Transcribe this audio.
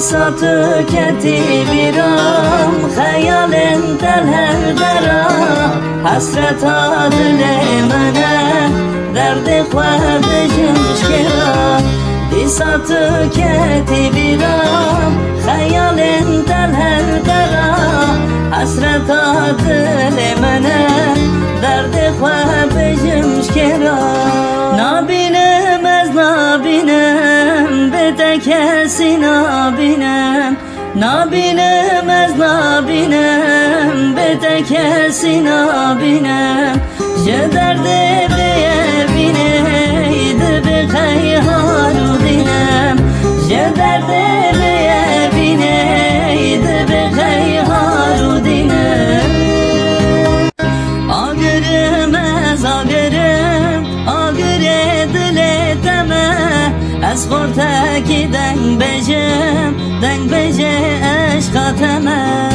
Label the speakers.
Speaker 1: Disatı keti biram Hayalin tel her dera Hasret adile mene Derdi khwed jinşkera Disatı keti biram Hayalin tel her dera Hasret adile mene Derdi khwed jinşkera nabinem Bede kesi nabinem ez nabinem. Bede kesi nabinem Je derde beye bineydi Bi khayharu dinem Je derde Ez kortaki deng becem Deng bece eşka temel